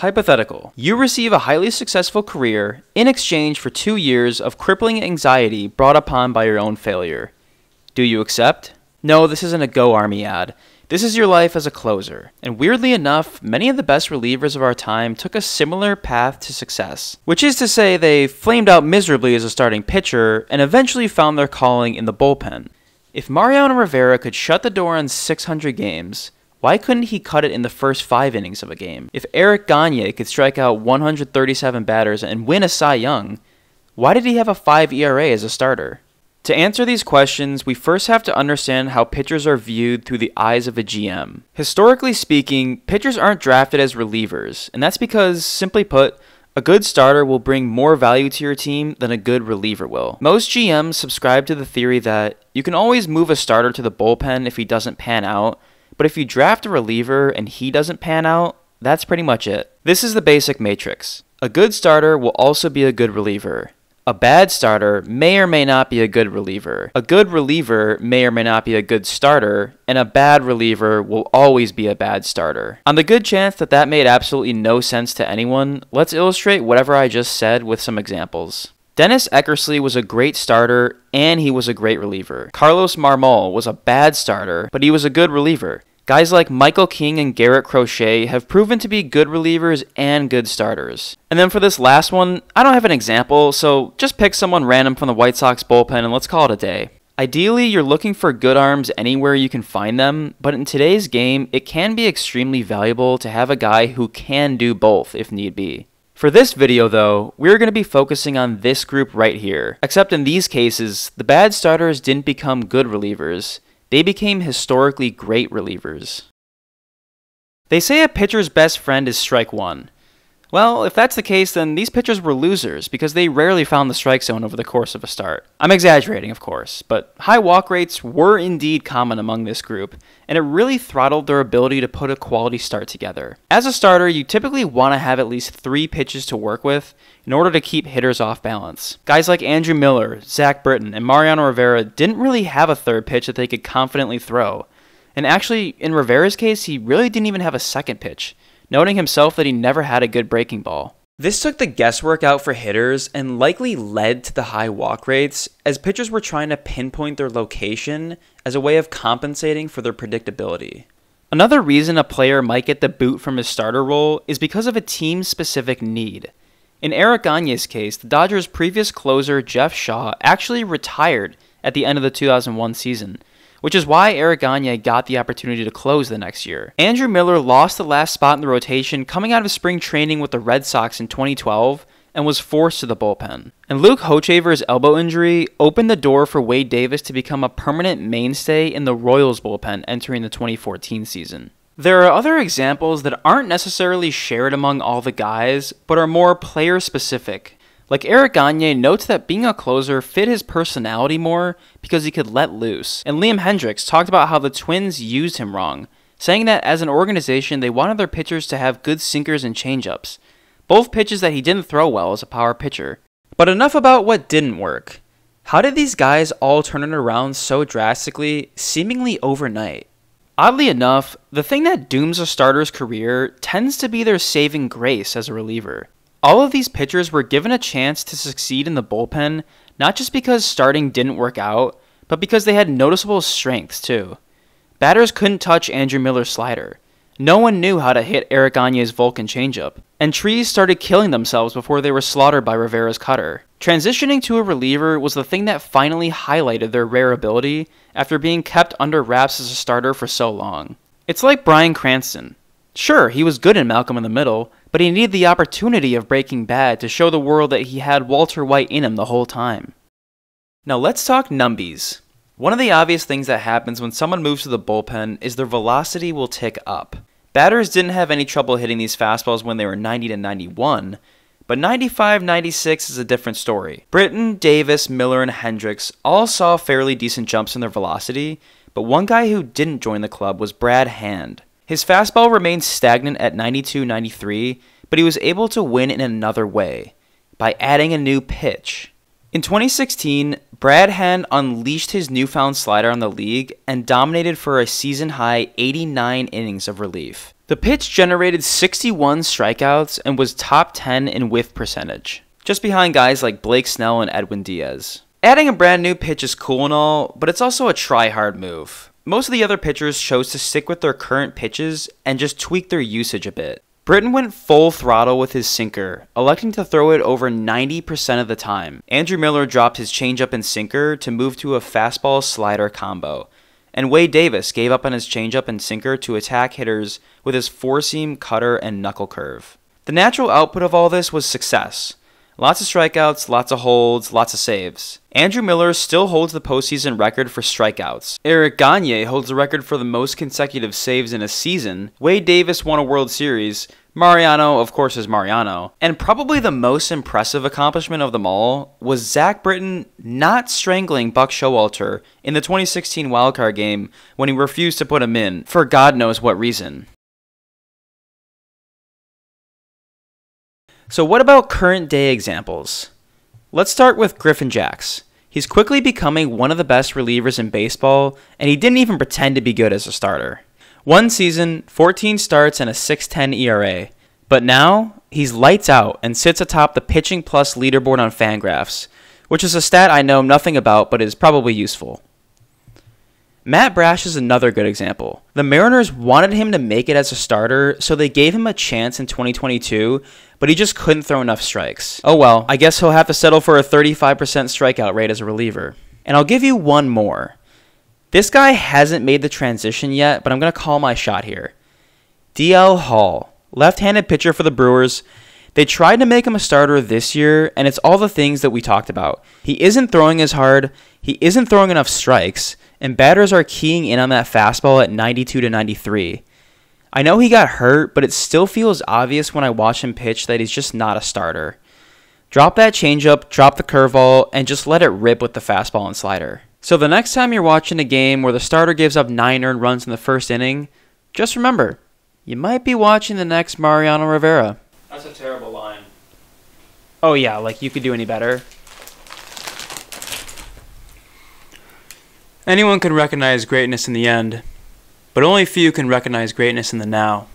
Hypothetical. You receive a highly successful career in exchange for two years of crippling anxiety brought upon by your own failure. Do you accept? No, this isn't a Go Army ad. This is your life as a closer. And weirdly enough, many of the best relievers of our time took a similar path to success. Which is to say, they flamed out miserably as a starting pitcher and eventually found their calling in the bullpen. If Mariano Rivera could shut the door on 600 games, why couldn't he cut it in the first five innings of a game? If Eric Gagne could strike out 137 batters and win a Cy Young, why did he have a 5 ERA as a starter? To answer these questions, we first have to understand how pitchers are viewed through the eyes of a GM. Historically speaking, pitchers aren't drafted as relievers, and that's because, simply put, a good starter will bring more value to your team than a good reliever will. Most GMs subscribe to the theory that you can always move a starter to the bullpen if he doesn't pan out, but if you draft a reliever and he doesn't pan out, that's pretty much it. This is the basic matrix. A good starter will also be a good reliever. A bad starter may or may not be a good reliever. A good reliever may or may not be a good starter, and a bad reliever will always be a bad starter. On the good chance that that made absolutely no sense to anyone, let's illustrate whatever I just said with some examples. Dennis Eckersley was a great starter and he was a great reliever. Carlos Marmol was a bad starter, but he was a good reliever. Guys like Michael King and Garrett Crochet have proven to be good relievers and good starters. And then for this last one, I don't have an example, so just pick someone random from the White Sox bullpen and let's call it a day. Ideally, you're looking for good arms anywhere you can find them, but in today's game, it can be extremely valuable to have a guy who can do both if need be. For this video though, we're going to be focusing on this group right here. Except in these cases, the bad starters didn't become good relievers, they became historically great relievers. They say a pitcher's best friend is strike one. Well, if that's the case, then these pitchers were losers because they rarely found the strike zone over the course of a start. I'm exaggerating, of course, but high walk rates were indeed common among this group, and it really throttled their ability to put a quality start together. As a starter, you typically want to have at least three pitches to work with in order to keep hitters off balance. Guys like Andrew Miller, Zach Britton, and Mariano Rivera didn't really have a third pitch that they could confidently throw. And actually, in Rivera's case, he really didn't even have a second pitch noting himself that he never had a good breaking ball. This took the guesswork out for hitters and likely led to the high walk rates, as pitchers were trying to pinpoint their location as a way of compensating for their predictability. Another reason a player might get the boot from his starter role is because of a team specific need. In Eric Gagne's case, the Dodgers' previous closer, Jeff Shaw, actually retired at the end of the 2001 season, which is why Eric Gagne got the opportunity to close the next year. Andrew Miller lost the last spot in the rotation coming out of spring training with the Red Sox in 2012 and was forced to the bullpen. And Luke Hochevar's elbow injury opened the door for Wade Davis to become a permanent mainstay in the Royals bullpen entering the 2014 season. There are other examples that aren't necessarily shared among all the guys, but are more player specific, like Eric Gagne notes that being a closer fit his personality more because he could let loose. And Liam Hendriks talked about how the Twins used him wrong, saying that as an organization they wanted their pitchers to have good sinkers and changeups, both pitches that he didn't throw well as a power pitcher. But enough about what didn't work. How did these guys all turn it around so drastically, seemingly overnight? Oddly enough, the thing that dooms a starter's career tends to be their saving grace as a reliever. All of these pitchers were given a chance to succeed in the bullpen, not just because starting didn't work out, but because they had noticeable strengths too. Batters couldn't touch Andrew Miller's slider. No one knew how to hit Eric Gagne's Vulcan changeup, and trees started killing themselves before they were slaughtered by Rivera's cutter. Transitioning to a reliever was the thing that finally highlighted their rare ability after being kept under wraps as a starter for so long. It's like Bryan Cranston. Sure, he was good in Malcolm in the Middle, but he needed the opportunity of Breaking Bad to show the world that he had Walter White in him the whole time. Now let's talk numbies. One of the obvious things that happens when someone moves to the bullpen is their velocity will tick up. Batters didn't have any trouble hitting these fastballs when they were 90 to 91, but 95 96 is a different story. Britton, Davis, Miller, and Hendriks all saw fairly decent jumps in their velocity, but one guy who didn't join the club was Brad Hand. His fastball remained stagnant at 92 93, but he was able to win in another way by adding a new pitch. In 2016, Brad Hand unleashed his newfound slider on the league and dominated for a season high 89 innings of relief. The pitch generated 61 strikeouts and was top 10 in whiff percentage, just behind guys like Blake Snell and Edwin Diaz. Adding a brand new pitch is cool and all, but it's also a try hard move. Most of the other pitchers chose to stick with their current pitches and just tweak their usage a bit. Britton went full throttle with his sinker, electing to throw it over 90% of the time. Andrew Miller dropped his changeup and sinker to move to a fastball slider combo. And Wade Davis gave up on his changeup and sinker to attack hitters with his four seam, cutter, and knuckle curve. The natural output of all this was success. Lots of strikeouts, lots of holds, lots of saves. Andrew Miller still holds the postseason record for strikeouts. Eric Gagne holds the record for the most consecutive saves in a season. Wade Davis won a World Series. Mariano, of course, is Mariano. And probably the most impressive accomplishment of them all was Zach Britton not strangling Buck Showalter in the 2016 wildcard game when he refused to put him in, for God knows what reason. So, what about current day examples? Let's start with Griffin Jax. He's quickly becoming one of the best relievers in baseball, and he didn't even pretend to be good as a starter. One season, 14 starts, and a 6.10 ERA. But now, he's lights out and sits atop the pitching plus leaderboard on Fangraphs, which is a stat I know nothing about but is probably useful. Matt Brash is another good example. The Mariners wanted him to make it as a starter, so they gave him a chance in 2022, but he just couldn't throw enough strikes. Oh well, I guess he'll have to settle for a 35% strikeout rate as a reliever. And I'll give you one more. This guy hasn't made the transition yet, but I'm going to call my shot here. DL Hall, left handed pitcher for the Brewers. They tried to make him a starter this year, and it's all the things that we talked about. He isn't throwing as hard, he isn't throwing enough strikes, and batters are keying in on that fastball at 92 to 93. I know he got hurt, but it still feels obvious when I watch him pitch that he's just not a starter. Drop that changeup, drop the curveball, and just let it rip with the fastball and slider. So the next time you're watching a game where the starter gives up 9 earned runs in the first inning, just remember, you might be watching the next Mariano Rivera. That's a terrible line. Oh yeah, like you could do any better. Anyone can recognize greatness in the end, but only few can recognize greatness in the now.